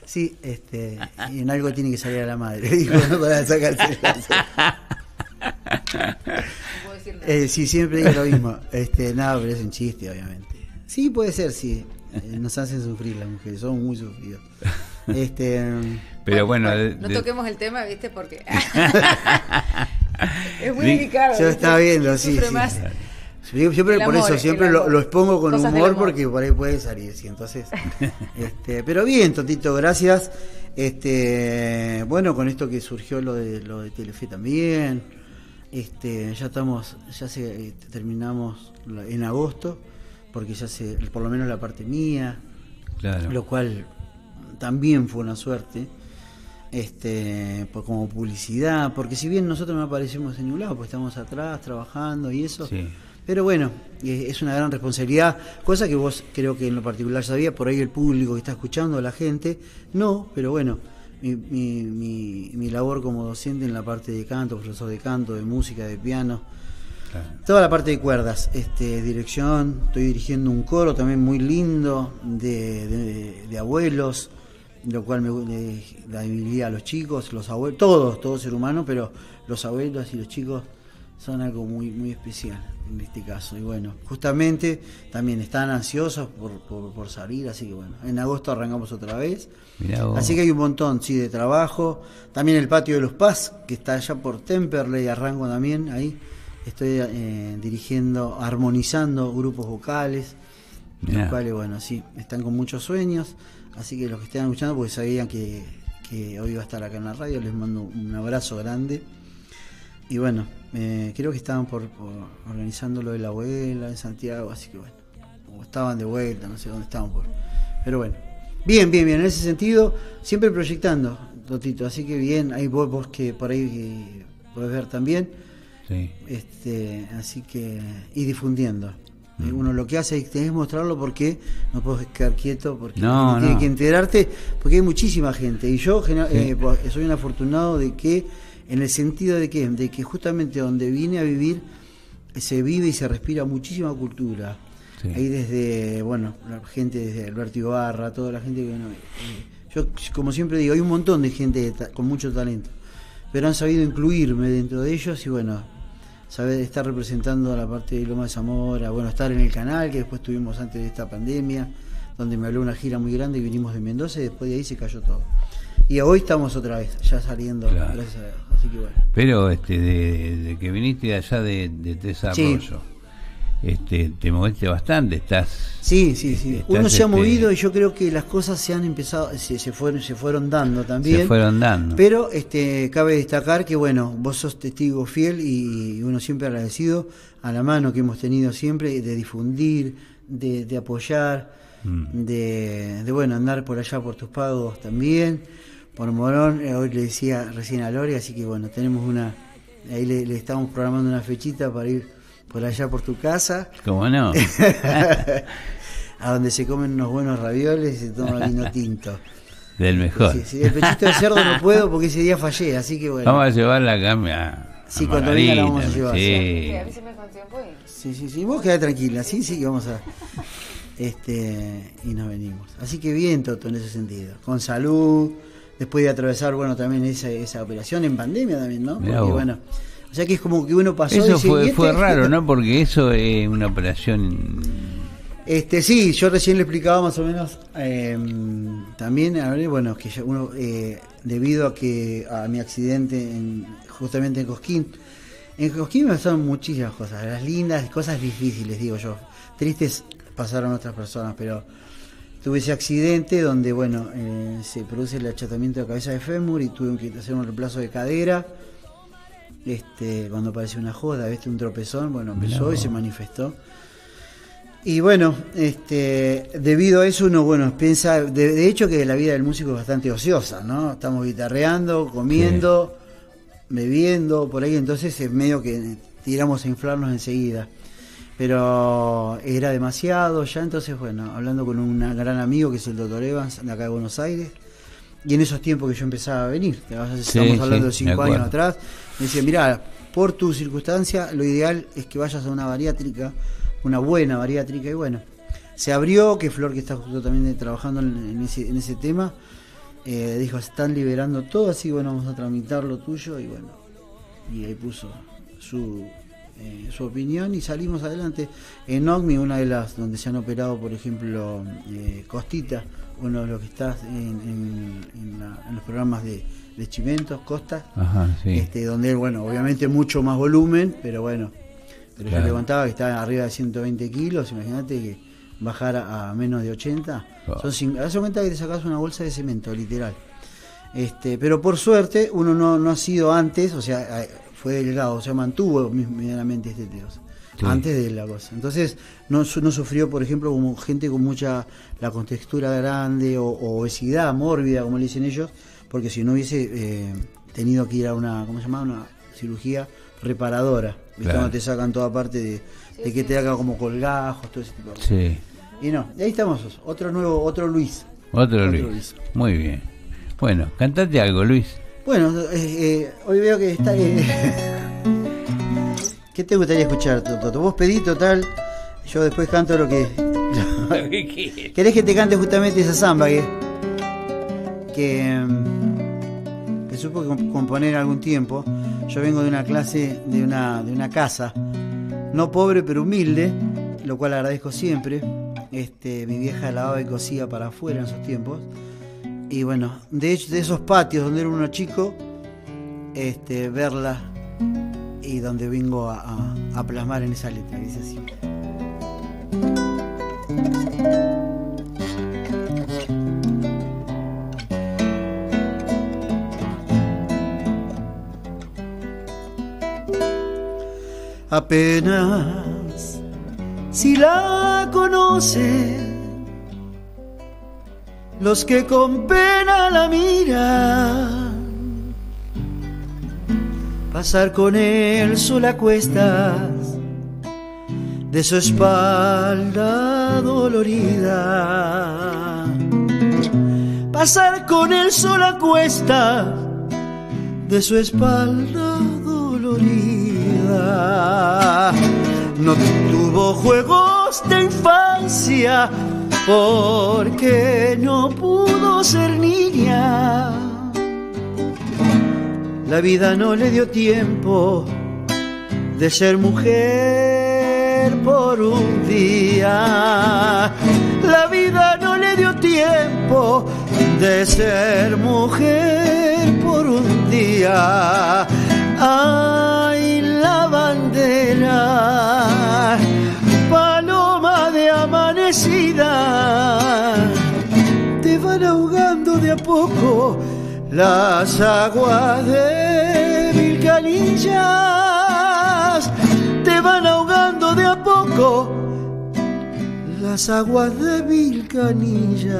sí, este, y en algo tiene que salir a la madre, dijo, ¿no? para sacarse Eh, sí, siempre digo lo mismo. Este, nada, pero es un chiste, obviamente. Sí, puede ser, sí. Eh, nos hacen sufrir las mujeres, somos muy sufridos. Este, Pero bueno, de- no de- toquemos el tema, ¿viste? Porque es muy delicado. yo estaba viendo, sí, Sufre sí. más. Yo siempre por amor, eso siempre lo, expongo con Cosas humor porque por ahí puede salir, sí, entonces. este, pero bien, Totito, gracias. Este, bueno, con esto que surgió lo de lo de Telefe también. Este, ya estamos, ya se eh, terminamos la- en agosto, porque ya se, por lo menos la parte mía, claro. lo cual también fue una suerte este por, como publicidad porque si bien nosotros no aparecemos en ningún lado pues estamos atrás trabajando y eso Sí. Pero bueno eh, es una gran responsabilidad cosa que vos creo que en lo particular sabías por ahí el público que está escuchando la gente no pero bueno mi, mi, mi, mi labor como docente en la parte de canto profesor de canto de música de piano claro. Toda la parte de cuerdas, este, dirección, estoy dirigiendo un coro también muy lindo de, de- de abuelos, lo cual me da habilidad a los chicos, los abuelos, todos, todo ser humano, pero los abuelos y los chicos son algo muy, muy especial en este caso. Y bueno, justamente también están ansiosos por, por, por salir, así que bueno, en agosto arrancamos otra vez. Así que hay un montón, sí, de trabajo. También el patio de los Paz, que está allá por Temperley, arranco también ahí. Estoy eh, dirigiendo, armonizando grupos vocales, Mirá. los cuales, bueno, sí, están con muchos sueños. Así que los que estén escuchando, porque sabían que, que hoy iba a estar acá en la radio, les mando un abrazo grande. Y bueno, eh, creo que estaban por, por organizando lo de la abuela en Santiago, así que bueno, o estaban de vuelta, no sé dónde estaban por. Pero bueno, bien, bien, bien, en ese sentido, siempre proyectando, Totito, así que bien, hay vos, vos que por ahí eh, podés ver también, Sí. este, así que, y difundiendo. Mm. Eh, Uno lo que hace es tenés que mostrarlo porque no puedes quedar quieto, porque No, tienes no. que enterarte, porque hay muchísima gente. Y yo Sí. eh, soy un afortunado de que, en el sentido de que, de que justamente donde vine a vivir, eh, se vive y se respira muchísima cultura. Sí. Ahí desde, bueno, la gente desde Alberto Ibarra, toda la gente que bueno, eh, yo como siempre digo, hay un montón de gente con mucho talento, pero han sabido incluirme dentro de ellos y bueno, saber estar representando a la parte de Loma de Zamora, bueno, estar en el canal que después tuvimos antes de esta pandemia, donde me habló una gira muy grande y vinimos de Mendoza y después de ahí se cayó todo. Y hoy estamos otra vez, ya saliendo, Claro. gracias a Dios. Así que bueno. Pero este, de, de que viniste de allá de, de desarrollo, este, te moviste bastante, estás... Sí, sí, sí. Estás, Uno se ha este, movido y yo creo que las cosas se han empezado, se, se fueron, se fueron dando también. Se fueron dando. Pero este, cabe destacar que bueno, vos sos testigo fiel y uno siempre agradecido a la mano que hemos tenido siempre de difundir, de, de apoyar, Mm. de, de bueno andar por allá por tus pagos también, por Morón. Eh, Hoy le decía recién a Lore, así que bueno, tenemos una, ahí le, le estamos programando una fechita para ir por allá por tu casa ¿Cómo no? a donde se comen unos buenos ravioles y se toma vino tinto. Del mejor. Sí, sí, el pechito de cerdo no puedo porque ese día fallé, así que bueno. Vamos a llevarla acá a, Sí, a cuando venga la vamos a llevar, sí. Y- Sí, sí, sí, vos quedá tranquila, sí, sí, que vamos a. Este, y nos venimos. Así que bien, Toto, en ese sentido. Con salud, después de atravesar, bueno, también esa, esa operación en pandemia también, ¿no? Porque, bueno, o sea que es como que uno pasó Eso fue, ¿y fue este? raro, ¿no? Porque eso es una operación... Este, sí, yo recién le explicaba más o menos eh, también, a ver, bueno, que yo- uno, eh, debido a que a mi accidente en, justamente en Cosquín, en Cosquín me pasaron muchísimas cosas, las lindas, cosas difíciles, digo yo. Tristes pasaron otras personas, pero tuve ese accidente donde, bueno, eh, se produce el achatamiento de cabeza de fémur y tuve que hacer un reemplazo de cadera. Este, cuando apareció una joda, ¿viste? un tropezón, bueno, empezó y se manifestó. Y bueno, este, debido a eso uno, bueno, piensa, de, de hecho que la vida del músico es bastante ociosa, ¿no? Estamos guitarreando, comiendo, bebiendo, por ahí, entonces es medio que tiramos a inflarnos enseguida. Pero era demasiado ya, entonces bueno, hablando con un gran amigo que es el doctor Evans, de acá de Buenos Aires, y en esos tiempos que yo empezaba a venir, estamos Sí, hablando sí, de cinco años atrás, me decía, mira, por tu circunstancia, lo ideal es que vayas a una bariátrica una buena bariátrica y bueno, se abrió, que Flor que está justo también trabajando en, ese, en ese tema, eh, dijo, están liberando todo, así bueno, vamos a tramitar lo tuyo y bueno, y ahí puso su, eh, su opinión y salimos adelante. En OCMI, una de las donde se han operado, por ejemplo, eh, Costita, uno de los que está en, los programas de, Chimentos, Costa, este, donde, bueno, obviamente mucho más volumen, pero bueno, pero yo le contaba que está arriba de 120 kilos, imagínate que bajar a, menos de 80, son hace cuenta que te sacas una bolsa de cemento, literal. Este, pero por suerte uno no, no ha sido antes, o sea, fue delgado, o sea, mantuvo medianamente este teos. Antes de la cosa. Entonces, no, no sufrió, por ejemplo, como gente con mucha, la contextura grande o, obesidad mórbida, como le dicen ellos, porque si no hubiese eh, tenido que ir a una, ¿cómo se llama? Una cirugía reparadora. Claro. te sacan toda parte de, que te haga como colgajos, todo ese tipo de cosas. Sí. Y no, y ahí estamos, otro nuevo, otro Luis. Otro, Luis. Muy bien. Bueno, cantate algo, Luis. Bueno, eh, eh, hoy veo que está. Eh, ¿Qué te gustaría escuchar, Toto? Vos pedí total. Yo después canto lo que. ¿Querés que te cante justamente esa samba que. que. que supo componer algún tiempo? Yo vengo de una clase, de una, de una casa, no pobre pero humilde, lo cual agradezco siempre. Este, mi vieja lavaba y cosía para afuera en esos tiempos y bueno, de hecho, de esos patios donde era uno chico, este, verla y donde vengo a, plasmar en esa letra, dice así. Apenas si la conoces los que con pena la miran. Pasar con él sola cuestas de su espalda dolorida. Pasar con él sola cuesta de su espalda dolorida. No tuvo juegos de infancia porque no pudo ser niña. La vida no le dio tiempo de ser mujer por un día. La vida no le dio tiempo de ser mujer por un día. Ay, la bandera te van ahogando de a poco las aguas de mil canillas, te van ahogando de a poco las aguas de mil canillas.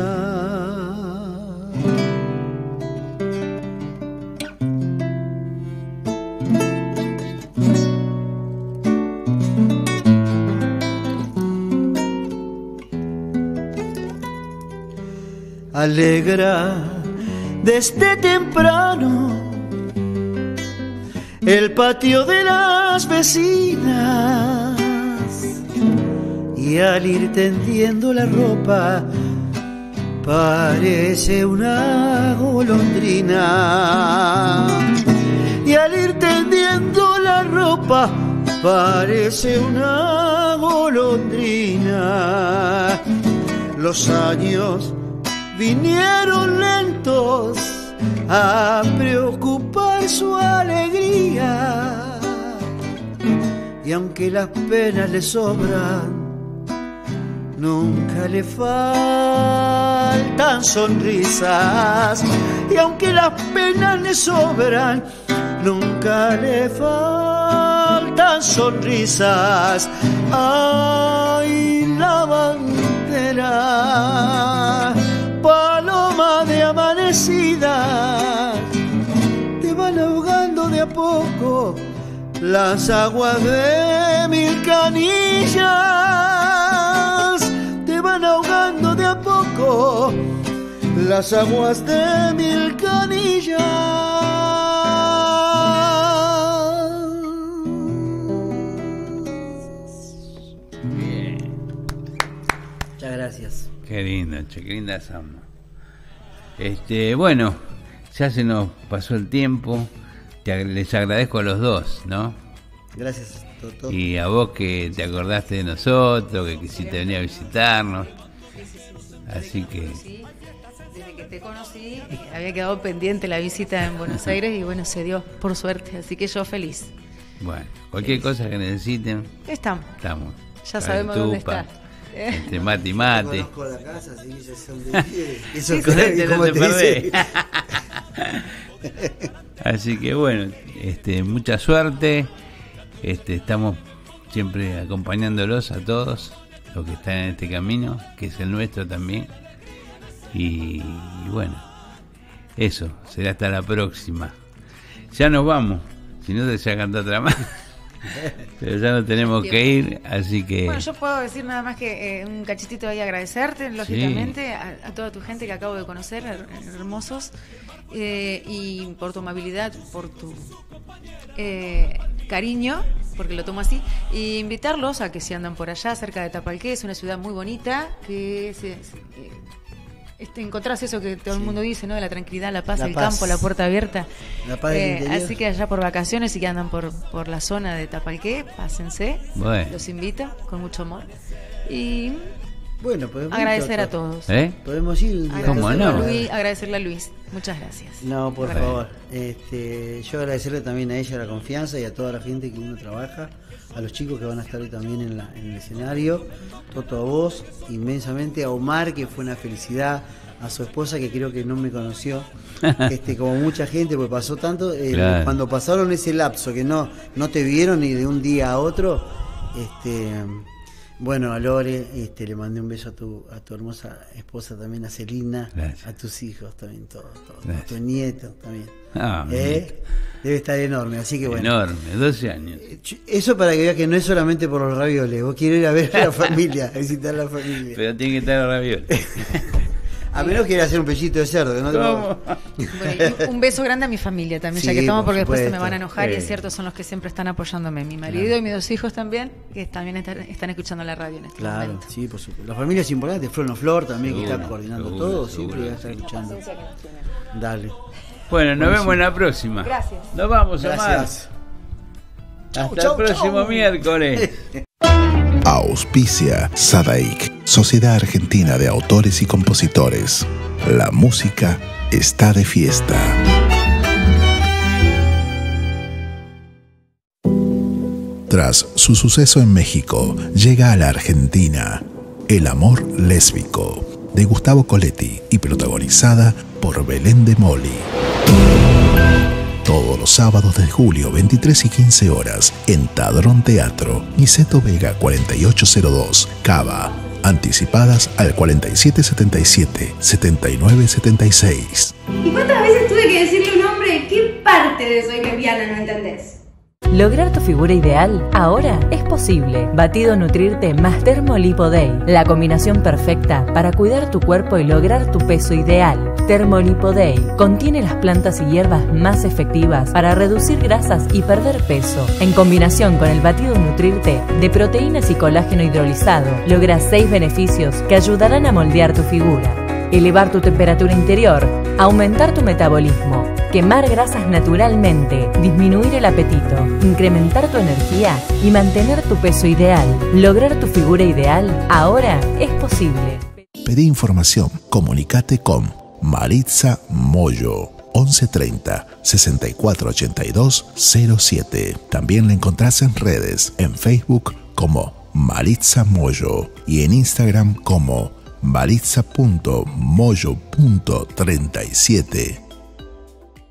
Alegra desde temprano. El patio de las vecinas. Y al ir tendiendo la ropa parece una golondrina. Y al ir tendiendo la ropa parece una golondrina. Los años vinieron lentos a preocupar su alegría. Y aunque las penas le sobran, nunca le faltan sonrisas. Y aunque las penas le sobran, nunca le faltan sonrisas. Ay, la bandera las aguas de mil canillas, te van ahogando de a poco las aguas de mil canillas. Qué lindo, che, qué linda samba. Este, bueno, ya se nos pasó el tiempo. Te, les agradezco a los dos, ¿no? Gracias, Toto. Y a vos que te acordaste de nosotros, que quisiste venir a visitarnos. Así que Sí, desde que te conocí había quedado pendiente la visita en Buenos Aires y bueno, se dio por suerte, así que yo feliz. Bueno, cualquier cosa que necesiten, Estamos, estamos. ya sabemos dónde está. Entre mate y Yo mate. conozco la casa, así que dónde vive. Eso Sí, es correcto, sí, no te perdés. Así que bueno, este, mucha suerte. Este, estamos siempre acompañándolos a todos los que están en este camino, que es el nuestro también. Y, bueno, eso, será hasta la próxima. Ya nos vamos, si no te voy a cantar otra más. Pero ya no tenemos que ir, así que... Bueno, yo puedo decir nada más que eh, un cachitito ahí agradecerte, lógicamente, a, a toda tu gente que acabo de conocer, her- hermosos, eh, y por tu amabilidad, por tu eh, cariño, porque lo tomo así, y invitarlos a que si andan por allá, cerca de Tapalqué, es una ciudad muy bonita, que se, se- eh, este, encontrás eso que todo el mundo dice, ¿no? De la tranquilidad, la paz, La el paz. campo, la puerta abierta. La paz del Eh, así que allá por vacaciones y que andan por, por la zona de Tapalqué, pásense. Bueno. Los invito con mucho amor. Y Bueno, podemos agradecer a todos. ¿Eh? Podemos ir. ¿Cómo no? a Luis, agradecerle a Luis. Muchas gracias. No, por favor. Este, yo agradecerle también a ella la confianza y a toda la gente que uno trabaja, a los chicos que van a estar hoy también en, la- en el escenario, Toto a vos, inmensamente, a Omar, que fue una felicidad, a su esposa, que creo que no me conoció, este, como mucha gente, porque pasó tanto, eh, Claro. cuando pasaron ese lapso que no, no te vieron ni de un día a otro, este bueno, a Lore, este, le mandé un beso a tu, a tu hermosa esposa también, a Celina, Gracias. a tus hijos también, todos, todos, a tu nieto también. Ah, ¿Eh? Debe estar enorme, así que bueno. Enorme, 12 años. Eso para que veas que no es solamente por los ravioles, vos quieres ir a ver a la familia, a visitar a la familia. Pero tiene que estar raviol. A menos que hacer un pellito de cerdo, que no te ¿Cómo? Bueno, y un beso grande a mi familia también, ya Sí, que estamos, por porque después se me supuesto. van a enojar y Sí. es cierto, son los que siempre están apoyándome. Mi marido y mis dos hijos también, que también están, están escuchando la radio en este Claro, momento. sí, por supuesto. La familia es importante, Flor no Flor también, que Seguro, está coordinando seguro, todo, seguro, siempre va a estar escuchando. Dale. Bueno, nos vemos en la próxima. Gracias. Nos vamos, Omar. Gracias. Hasta chau, el próximo chau. miércoles. Auspicia Sadaik, Sociedad Argentina de Autores y Compositores. La música está de fiesta. Tras su suceso en México, llega a la Argentina El amor lésbico, de Gustavo Coletti y protagonizada por Belén de Moli. Todos los sábados de julio, 23 y 15 horas, en Tadrón Teatro, Niceto Vega 4802, Cava. Anticipadas al 4777-7976. ¿Y cuántas veces tuve que decirle a un hombre qué parte de soy lesbiana no entendés? Lograr tu figura ideal ahora es posible. Batido Nutrirte más Termolipo Day, la combinación perfecta para cuidar tu cuerpo y lograr tu peso ideal. Termolipo Day contiene las plantas y hierbas más efectivas para reducir grasas y perder peso. En combinación con el batido Nutrirte de proteínas y colágeno hidrolizado, logras seis beneficios que ayudarán a moldear tu figura elevar tu temperatura interior, aumentar tu metabolismo, quemar grasas naturalmente, disminuir el apetito, incrementar tu energía y mantener tu peso ideal. Lograr tu figura ideal ahora es posible. Pedí información, comunicate con Maritza Moyo. 1130 6482 07. También la encontrás en redes, en Facebook como Maritza Moyo y en Instagram como maritza.moyo.37.